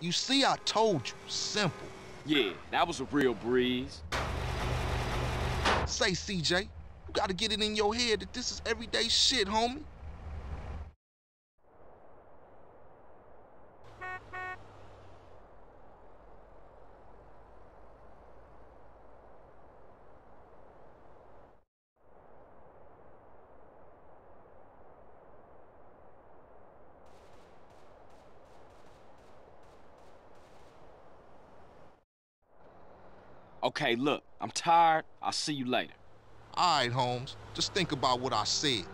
You see, I told you. Simple. Yeah, that was a real breeze. Say, CJ, you gotta get it in your head that this is everyday shit, homie. Okay, look, I'm tired. I'll see you later. All right, Holmes. Just think about what I said.